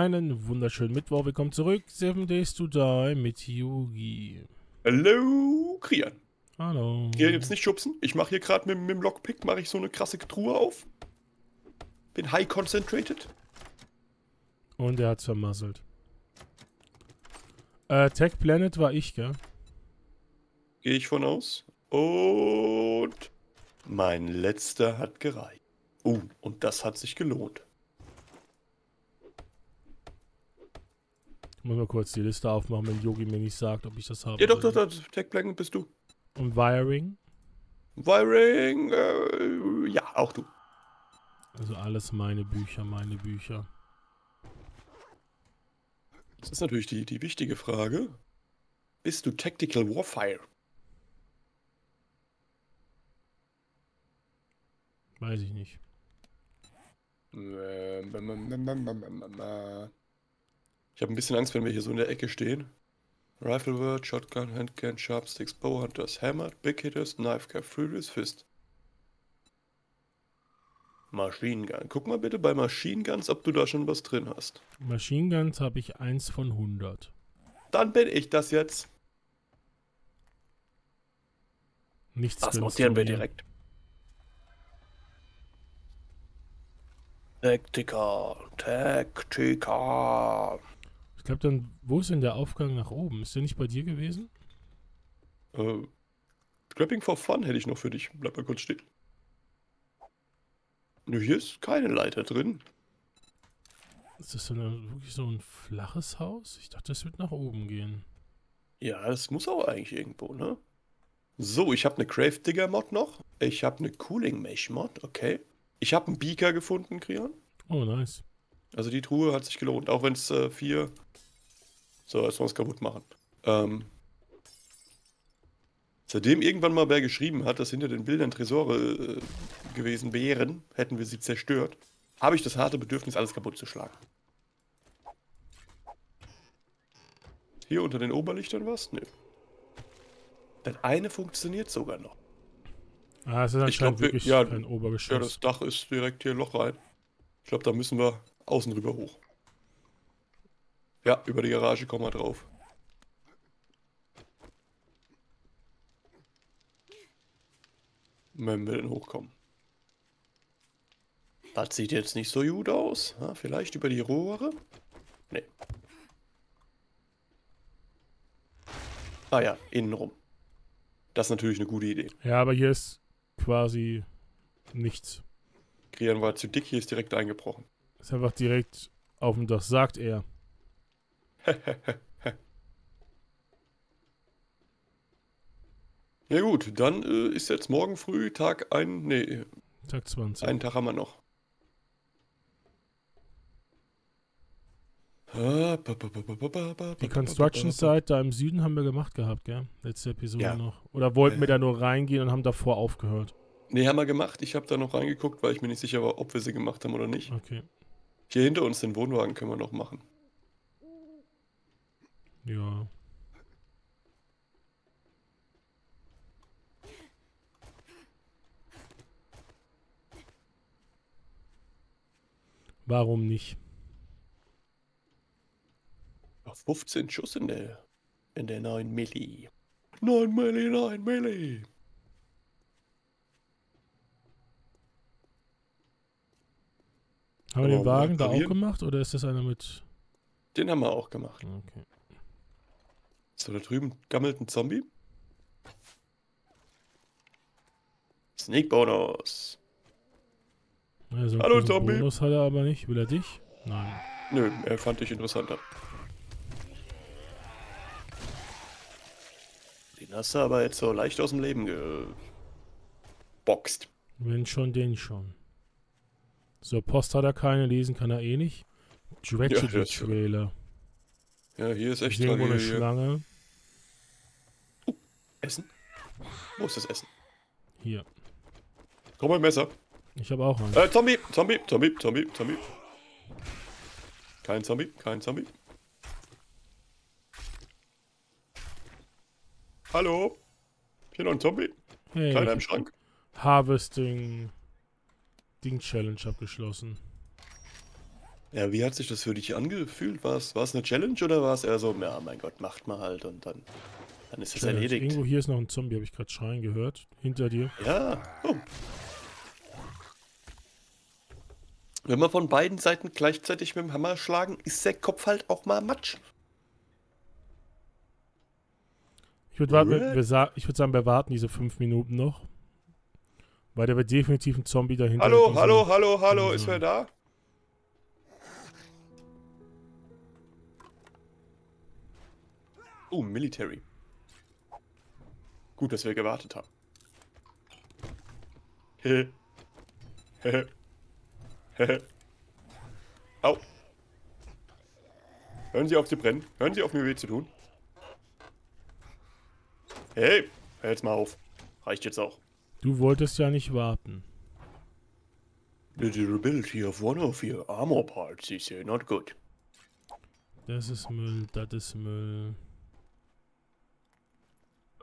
Einen wunderschönen Mittwoch. Willkommen zurück. Seven Days to Die mit Yugi. Hallo, Krian. Hallo. Hier jetzt nicht schubsen. Ich mache hier gerade mit, mit dem Lockpick mache ich so eine krasse Truhe auf. Bin high concentrated. Und er hat's vermasselt. Äh, Tech Planet war ich, gell? Gehe ich von aus. Und mein letzter hat gereicht. Uh, und das hat sich gelohnt. Ich muss mal kurz die Liste aufmachen, wenn Yogi mir nicht sagt, ob ich das habe. Ja, doch, doch, doch, Tech Planet bist du. Und Wiring? Wiring, äh, ja, auch du. Also alles meine Bücher, meine Bücher. Das ist natürlich die, die wichtige Frage. Bist du Tactical Warfire? Weiß ich nicht. Ich habe ein bisschen Angst, wenn wir hier so in der Ecke stehen. Rifle Word, Shotgun, Handgun, Sharpsticks, Bowhunters, Hammer, Big Hitters, Knife Cap, Furious Fist. Machine Gun. Guck mal bitte bei Machine Guns, ob du da schon was drin hast. Machine Guns habe ich 1 von 100. Dann bin ich das jetzt. Nichts Das notieren von wir direkt. Tactical, Tactical. Ich glaube dann, wo ist denn der Aufgang nach oben? Ist der nicht bei dir gewesen? Äh, Scrapping for Fun hätte ich noch für dich. Bleib mal kurz stehen. Nö, hier ist keine Leiter drin. Ist das eine, wirklich so ein flaches Haus? Ich dachte, das wird nach oben gehen. Ja, das muss auch eigentlich irgendwo, ne? So, ich habe eine Grave Digger Mod noch. Ich habe eine Cooling Mesh Mod, okay. Ich habe einen Beaker gefunden, Krian. Oh, nice. Also die Truhe hat sich gelohnt, auch wenn es äh, vier. So, jetzt wollen wir es kaputt machen. Ähm. Seitdem irgendwann mal wer geschrieben hat, dass hinter den Bildern Tresore äh, gewesen wären, hätten wir sie zerstört, habe ich das harte Bedürfnis, alles kaputt zu schlagen. Hier unter den Oberlichtern was? Nö. Das eine funktioniert sogar noch. Ah, es ist Ich glaub, anscheinend wir- wirklich ja, kein Ja, Obergeschoss. das Dach ist direkt hier ein Loch rein. Ich glaube, da müssen wir außen rüber hoch. Ja, über die Garage kommen wir drauf. Wenn wir denn hochkommen. Das sieht jetzt nicht so gut aus. Ja, vielleicht über die Rohre? Nee. Ah ja, innenrum. Das ist natürlich eine gute Idee. ja, aber hier ist quasi nichts. Krian war zu dick, hier ist direkt eingebrochen. Ist einfach direkt auf dem Dach, sagt er. Ja gut, dann äh, ist jetzt morgen früh Tag ein, nee, Tag 20. einen Tag haben wir noch. Die Construction Site da im Süden haben wir gemacht gehabt, gell? Letzte Episode Ja. noch. Oder wollten wir Ja. da nur reingehen und haben davor aufgehört? Nee, haben wir gemacht. Ich habe da noch reingeguckt, weil ich mir nicht sicher war, ob wir sie gemacht haben oder nicht. Okay. Hier hinter uns den Wohnwagen können wir noch machen. Ja. Warum nicht? Noch 15 Schuss in der, in der 9 Milli. 9 Milli, 9 Milli. Haben wir den Wagen da auch gemacht oder ist das einer mit. Den haben wir auch gemacht. Okay. So, da drüben gammelt ein Zombie. Sneak Bonus. Also Hallo, Zombie. Bonus hat er aber nicht. Will er dich? Nein. Nö, er fand ich interessanter. Den hast du aber jetzt so leicht aus dem Leben geboxt. Wenn schon, den schon. So, Post hat er keine, lesen kann er eh nicht. Tragedy Trailer. Ja, hier ist echt irgendwo eine. Schlange. Essen? Wo ist das Essen? Hier. Komm mal Messer. Ich habe auch einen. Äh, Zombie, Zombie, Zombie, Zombie, Zombie. Kein Zombie, kein Zombie. Hallo? Hier noch ein Zombie? Hey, Keiner im Schrank? Harvesting Ding Challenge abgeschlossen. Ja, wie hat sich das für dich angefühlt? War es, war es eine Challenge oder war es eher so, ja, mein Gott, macht mal halt und dann, dann ist es erledigt? Irgendwo hier ist noch ein Zombie, habe ich gerade schreien gehört. Hinter dir. Ja. Oh. Wenn wir von beiden Seiten gleichzeitig mit dem Hammer schlagen, ist der Kopf halt auch mal matsch. Ich würde würd sagen, wir warten diese fünf Minuten noch. Weil da wird definitiv ein Zombie dahinter. Hallo, hallo, hallo, hallo, ist wer da? Oh, Military. Gut, dass wir gewartet haben. Hehe. Hehe. Hehe. Au. Hören Sie auf zu brennen. Hören Sie auf, mir weh zu tun. Hey, hör jetzt mal auf. Reicht jetzt auch. Du wolltest ja nicht warten. The durability of one of your armor parts is uh, not good. Das ist Müll, das ist Müll.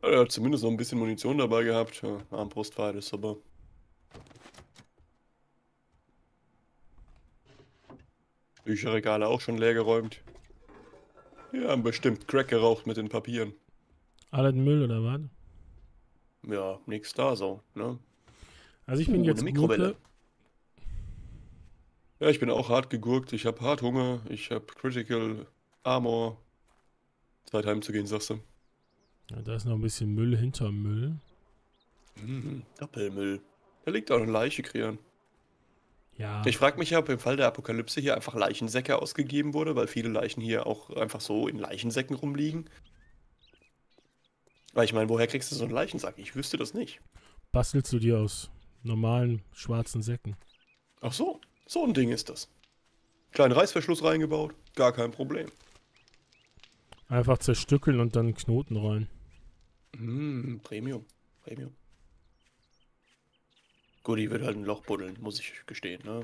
Er hat zumindest noch ein bisschen Munition dabei gehabt. Ja, Armbrustpfeil ist aber. Bücherregale auch schon leer geräumt. Wir haben bestimmt Crack geraucht mit den Papieren. Alles Müll oder was? Ja, nix da so, ne? Also ich bin Uh, jetzt eine Mikrowelle. Gurke. Ja, ich bin auch hart gegurkt. Ich habe hart Hunger. Ich habe Critical Armor. Zeit heimzugehen, sagst du. Ja, da ist noch ein bisschen Müll hinter Müll. Mhm, Doppelmüll. Da liegt auch eine Leiche, Krian. Ja. Ich frage mich ja, ob im Fall der Apokalypse hier einfach Leichensäcke ausgegeben wurde, weil viele Leichen hier auch einfach so in Leichensäcken rumliegen. Weil ich meine, woher kriegst du so einen Leichensack? Ich wüsste das nicht. bastelst du dir aus normalen schwarzen Säcken. Ach so, so ein Ding ist das. Kleinen Reißverschluss reingebaut, gar kein Problem. Einfach zerstückeln und dann Knoten rein. Mm, Premium, Premium. Gut, wird halt ein Loch buddeln, muss ich gestehen, ne?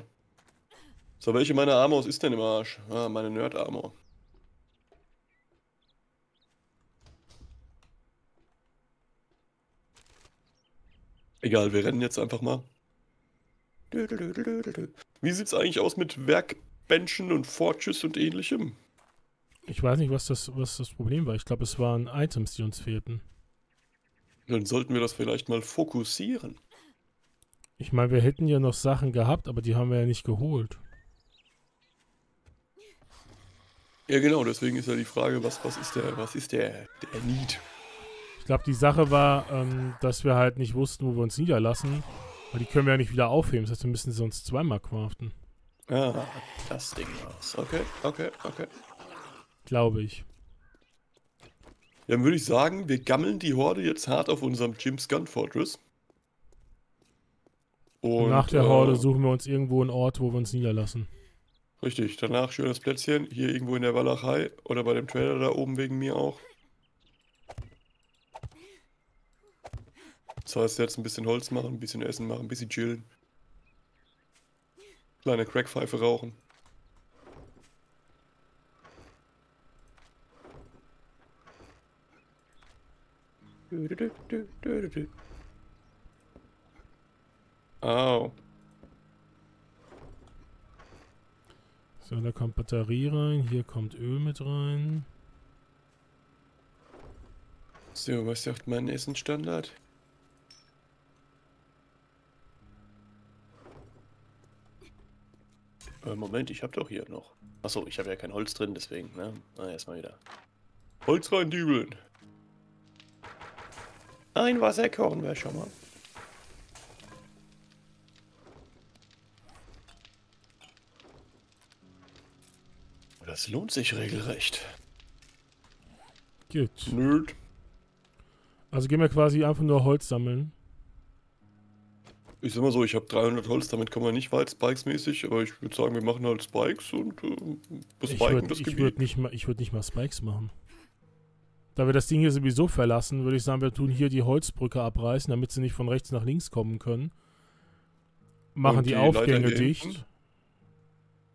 So, welche meiner Armors ist denn im Arsch? Ah, meine Nerd-Armor. Egal, wir rennen jetzt einfach mal. Wie sieht's eigentlich aus mit Werkbenchen und Forges und ähnlichem? Ich weiß nicht, was das, was das Problem war. Ich glaube, es waren Items, die uns fehlten. Dann sollten wir das vielleicht mal fokussieren. Ich meine, wir hätten ja noch Sachen gehabt, aber die haben wir ja nicht geholt. Ja, genau, deswegen ist ja die Frage, was, was ist der, was ist der, der Need? Ich glaube, die Sache war, ähm, dass wir halt nicht wussten, wo wir uns niederlassen. Weil die können wir ja nicht wieder aufheben. Das heißt, wir müssen sie uns zweimal craften. Ah, das Ding war's. Okay, okay, okay. Glaube ich. Dann würde ich sagen, wir gammeln die Horde jetzt hart auf unserem Jim's Gun Fortress. Und, Nach der äh, Horde suchen wir uns irgendwo einen Ort, wo wir uns niederlassen. Richtig, danach schönes Plätzchen, hier irgendwo in der Walachei oder bei dem Trailer da oben wegen mir auch. Das heißt, jetzt ein bisschen Holz machen, ein bisschen Essen machen, ein bisschen chillen. Kleine Crackpfeife rauchen. Du, du, du. Au. So, da kommt Batterie rein. Hier kommt Öl mit rein. So, was sagt mein Essenstandard? Äh, Moment, ich habe doch hier noch. Achso, ich habe ja kein Holz drin, deswegen, ne? Na, erstmal wieder. Holz reindübeln. Ein Wasserkorn wäre schon mal. Das lohnt sich regelrecht. Gut. Nerd. Also gehen wir quasi einfach nur Holz sammeln. Ich sag mal so, ich habe 300 Holz, damit kommen wir nicht weit, Spikes-mäßig, aber ich würde sagen, wir machen halt Spikes und äh, Ich bespiken würde das ich Gebiet. würd nicht, mal- ich würd nicht mal Spikes machen. Da wir das Ding hier sowieso verlassen, würde ich sagen, wir tun hier die Holzbrücke abreißen, damit sie nicht von rechts nach links kommen können. Machen Und die, die Aufgänge dicht?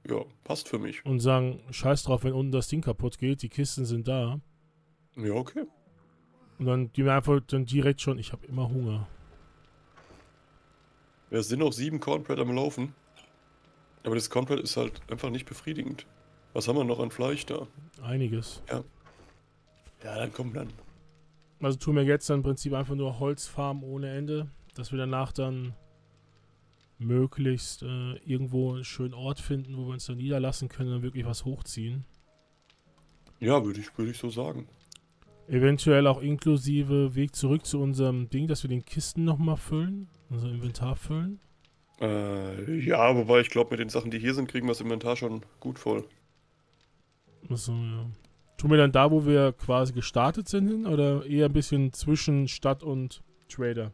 Ja, passt für mich. und sagen, scheiß drauf, wenn unten das Ding kaputt geht, die Kisten sind da. Ja, okay. Und dann die wir einfach dann direkt schon, ich habe immer Hunger. Wir sind noch sieben Cornbread am Laufen. Aber das Combat ist halt einfach nicht befriedigend. Was haben wir noch an Fleisch da? Einiges. Ja, dann komm dann. Also tun wir jetzt dann im Prinzip einfach nur Holzfarmen ohne Ende, dass wir danach dann möglichst äh, irgendwo einen schönen Ort finden, wo wir uns dann niederlassen können und wirklich was hochziehen. Ja, würde ich, würde ich so sagen. Eventuell auch inklusive Weg zurück zu unserem Ding, dass wir den Kisten nochmal füllen, unser Inventar füllen. Äh, ja, wobei ich glaube, mit den Sachen, die hier sind, kriegen wir das Inventar schon gut voll. Achso, ja. Tun wir dann da, wo wir quasi gestartet sind, hin? Oder eher ein bisschen zwischen Stadt und Trader?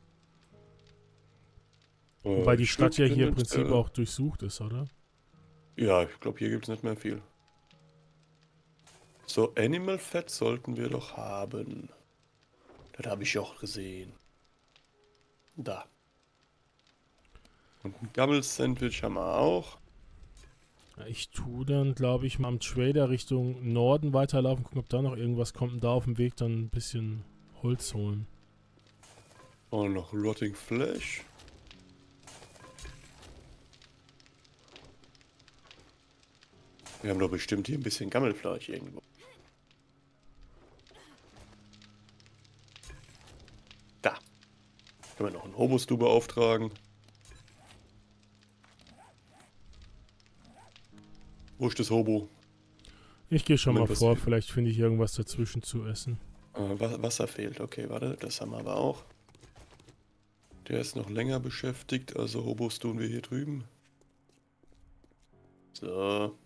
Äh, Wobei die Stadt ja hier im Prinzip auch durchsucht ist, oder? Ja, ich glaube, hier gibt es nicht mehr viel. So, Animal Fat sollten wir doch haben. Das habe ich auch gesehen. Da. Und ein Gammel-Sandwich haben wir auch. Ich tue dann, glaube ich, mal am Trader Richtung Norden weiterlaufen, gucken, ob da noch irgendwas kommt und da auf dem Weg dann ein bisschen Holz holen. Und noch Rotting Flesh. Wir haben doch bestimmt hier ein bisschen Gammelfleisch irgendwo. Da. Können wir noch einen Hobostu beauftragen. Wo ist das Hobo? Ich gehe schon Moment, mal vor, vielleicht finde ich irgendwas dazwischen zu essen. Äh, Wa- Wasser fehlt. Okay, warte, das haben wir aber auch. Der ist noch länger beschäftigt, also Hobos tun wir hier drüben. So.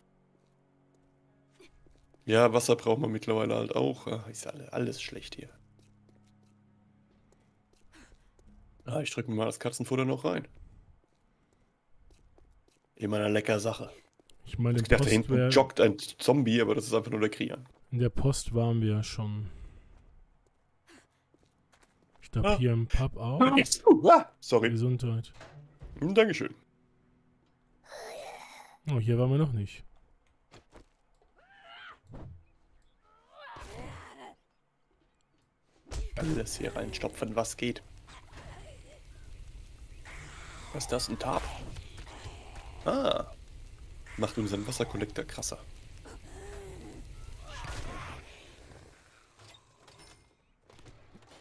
Ja, Wasser braucht man mittlerweile halt auch. Ah, ist alle, alles schlecht hier. Ah, ich drücke mir mal das Katzenfutter noch rein. Immer eine lecker Sache. Ich meine, Ich dachte, da hinten wär, joggt ein Zombie, aber das ist einfach nur der Krian. in der Post waren wir ja schon. Ich glaube, Ah. hier im Pub auch. Ah, sorry. Gesundheit. Hm, Dankeschön. Oh, hier waren wir noch nicht. Alles hier reinstopfen, was geht. Was ist das? Ein Tab? Ah. Macht unseren Wasserkollektor krasser.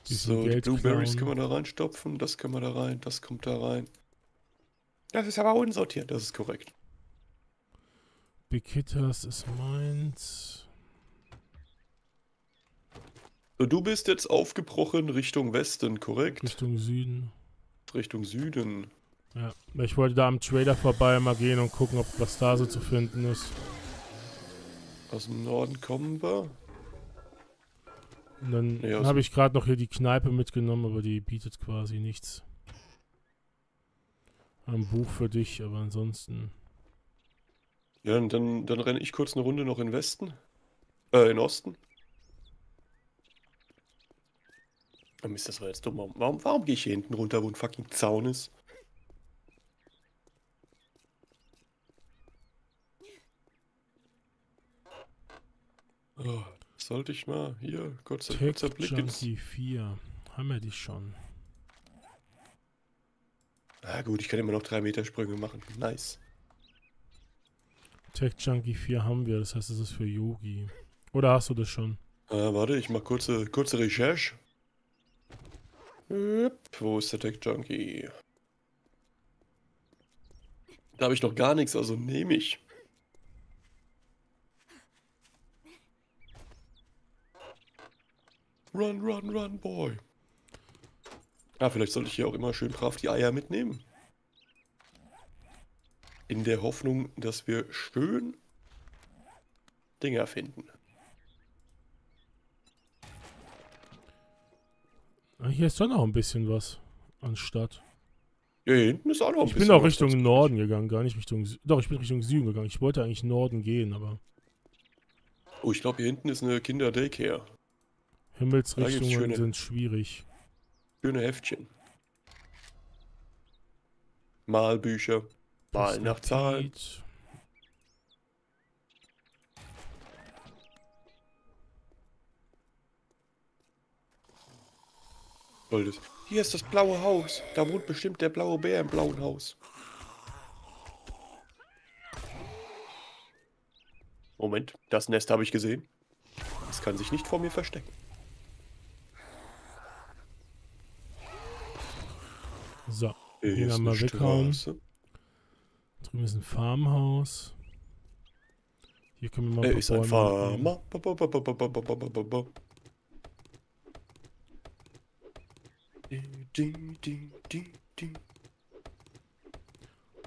So, Blueberries können wir da reinstopfen, das können wir da rein, das kommt da rein. Das ist aber unsortiert, das ist korrekt. Big Hitters ist meins. So, du bist jetzt aufgebrochen Richtung Westen, korrekt? Richtung Süden. Richtung Süden. Ja, ich wollte da am Trader vorbei mal gehen und gucken, ob was da so zu finden ist. Aus dem Norden kommen wir. Und dann Nee, habe ich gerade noch hier die Kneipe mitgenommen, aber die bietet quasi nichts. Ein Buch für dich, aber ansonsten. Ja, und dann, dann renne ich kurz eine Runde noch in Westen. Äh, in Osten. Oh Mist, das war jetzt dumm. Warum, warum gehe ich hier hinten runter, wo ein fucking Zaun ist? Oh, sollte ich mal hier kurzer, Tech kurzer Blick ins. Junkie 4. Haben wir die schon? Ah, gut, ich kann immer noch drei Meter Sprünge machen. Nice. Tech Junkie 4 haben wir, das heißt, das ist für Yogi. Oder hast du das schon? Äh, warte, ich mach kurze, kurze Recherche. Üpp, Wo ist der Tech Junkie? Da habe ich noch gar nichts, also nehme ich. Run, run, run, boy. Ja, vielleicht sollte ich hier auch immer schön brav die Eier mitnehmen. In der Hoffnung, dass wir schön Dinger finden. Ah, hier ist doch noch ein bisschen was anstatt. Ja, hier hinten ist auch noch ein Ich bin bisschen auch was Richtung dazu. Norden gegangen, gar nicht Richtung Sü Doch, ich bin Richtung Süden gegangen. Ich wollte eigentlich Norden gehen, aber Oh, ich glaube, hier hinten ist eine Kinder-Daycare. Himmelsrichtungen sind schwierig. Schöne Heftchen. Malbücher. Mal nach. Perspektiv. Goldes. Hier ist das blaue Haus. Da wohnt bestimmt der blaue Bär im blauen Haus. Moment, das Nest habe ich gesehen. Es kann sich nicht vor mir verstecken. Hier ist mal weghauen. Straße. Drüben ist ein Farmhaus. Hier können wir mal. Er ist ein Farmer.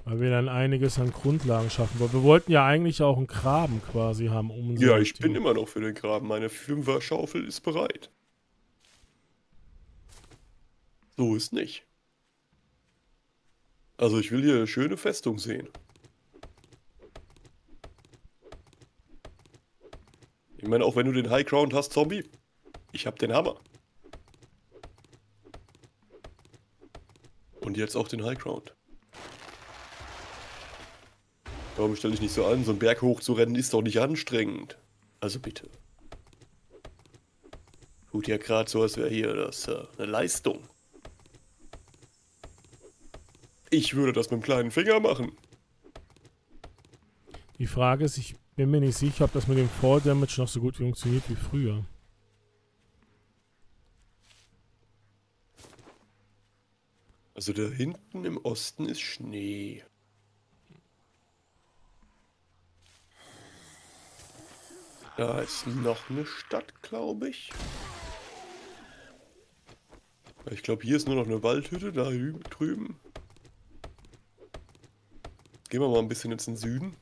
Weil wir dann einiges an Grundlagen schaffen wollen. Wir wollten ja eigentlich auch einen Graben quasi haben. Um ja, ich Team. bin immer noch für den Graben. Meine Fünfer-Schaufel ist bereit. So ist nicht. Also ich will hier eine schöne Festung sehen. Ich meine, auch wenn du den High Ground hast, Zombie, ich hab den Hammer. Und jetzt auch den High Ground. Warum stelle ich nicht so an? So einen Berg hoch zu rennen ist doch nicht anstrengend. Also bitte. Tut ja gerade so, als wäre hier das äh, eine Leistung. Ich würde das mit dem kleinen Finger machen. Die Frage ist, ich bin mir nicht sicher, ob das mit dem Fall Damage noch so gut funktioniert wie früher. Also da hinten im Osten ist Schnee. Da ist noch eine Stadt, glaube ich. Ich glaube, hier ist nur noch eine Waldhütte, da drüben. Gehen wir mal ein bisschen jetzt in den Süden.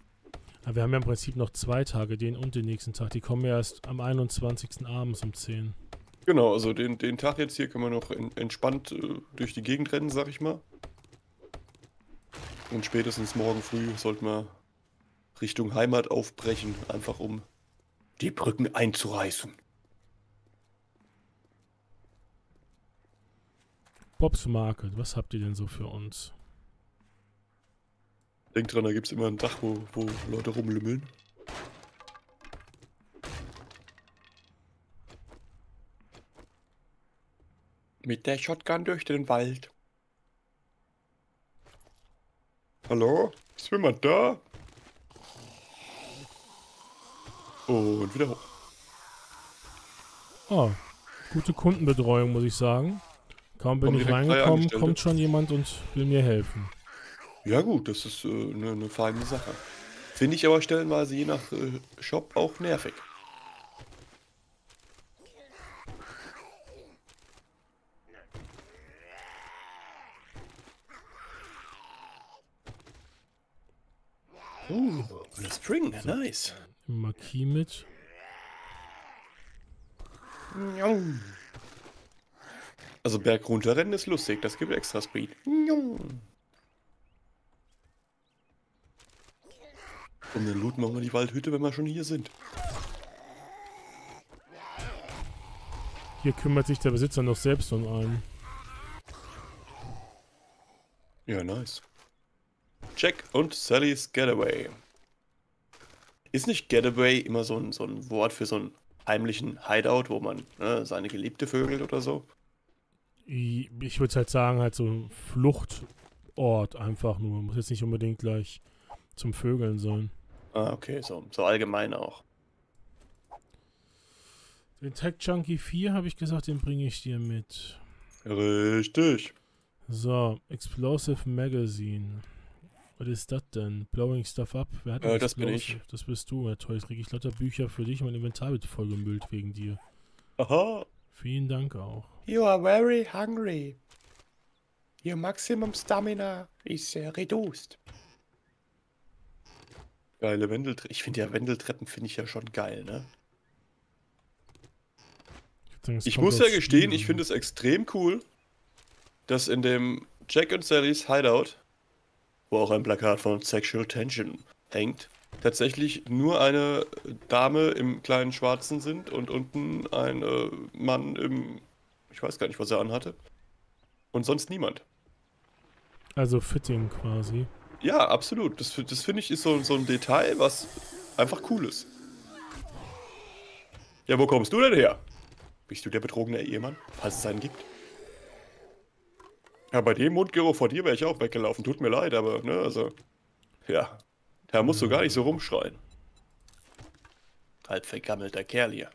Aber wir haben ja im Prinzip noch zwei Tage, den und den nächsten Tag. Die kommen ja erst am 21. abends um 10. Genau, also den, den Tag jetzt hier können wir noch en, entspannt äh, durch die Gegend rennen, sag ich mal. Und spätestens morgen früh sollten wir Richtung Heimat aufbrechen, einfach um die Brücken einzureißen. Bobs Market, was habt ihr denn so für uns? Denk dran, da gibt es immer ein Dach, wo, wo Leute rumlümmeln. Mit der Shotgun durch den Wald. Hallo? Ist jemand da? Und wieder hoch. Oh, gute Kundenbetreuung, muss ich sagen. Kaum bin Kommen ich reingekommen, kommt schon jemand und will mir helfen. Ja gut, das ist eine äh, ne- ne feine Sache. Finde ich aber stellenweise je nach äh, Shop auch nervig. Uh, eine Spring, nice. Marquis mit. Also Berg runterrennen ist lustig, das gibt extra Speed. Und dann looten wir mal die Waldhütte, wenn wir schon hier sind. Hier kümmert sich der Besitzer noch selbst um einen. Ja, nice. Jack und Sally's Getaway. Ist nicht Getaway immer so ein, so ein Wort für so einen heimlichen Hideout, wo man ne, seine Geliebte vögelt oder so? Ich würde halt sagen, halt so ein Fluchtort einfach nur. Muss jetzt nicht unbedingt gleich zum Vögeln sein. Ah, okay, so, so allgemein auch. Den Tech Junkie 4 habe ich gesagt, den bringe ich dir mit. Richtig. So, Explosive Magazine. Was ist das denn? Blowing Stuff Up? Wer hat denn Äh, das bin Explosive? Das bist du, Herr toll. Jetzt kriege ich lauter Bücher für dich mein Inventar wird vollgemüllt wegen dir. Aha. Vielen Dank auch. You are very hungry. Your maximum stamina is uh, reduced. Geile Wendeltreppen. Ich finde ja Wendeltreppen finde ich ja schon geil, ne? Ich, es Ich muss ja gestehen, ich finde es extrem cool, dass in dem Jack und Sally's Hideout, wo auch ein Plakat von Sexual Tension hängt, tatsächlich nur eine Dame im kleinen Schwarzen sind und unten ein äh, Mann im, ich weiß gar nicht, was er anhatte. Und sonst niemand. Also Fitting quasi. Ja, absolut. Das, das finde ich ist so, so ein Detail, was einfach cool ist. Ja, wo kommst du denn her? Bist du der betrogene Ehemann, falls es einen gibt? Ja, bei dem Mundgeruch vor dir wäre ich auch weggelaufen. Tut mir leid, aber, ne, also. Ja. Da musst du gar nicht so rumschreien. Halb vergammelter Kerl hier.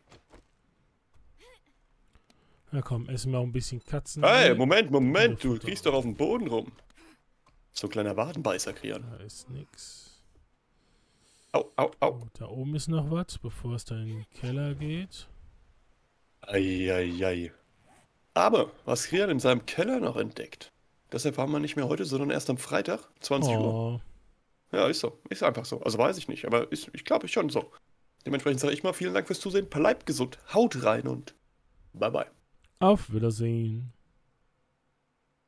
Na komm, essen wir auch ein bisschen Katzen. Hey, Moment, Moment, du kriegst doch auf dem Boden rum. So ein kleiner Wadenbeißer kriegen. Da ist nix. Au, au, au. Da oben ist noch was, bevor es da in den Keller geht. Eieiei. Aber, was Krian in seinem Keller noch entdeckt, deshalb waren wir nicht mehr heute, sondern erst am Freitag, 20 Uhr. Oh, Ja, ist so. Ist einfach so. Also weiß ich nicht, aber ist, ich glaube schon so. Dementsprechend sage ich mal vielen Dank fürs Zusehen. Bleibt gesund, haut rein und bye bye. auf Wiedersehen.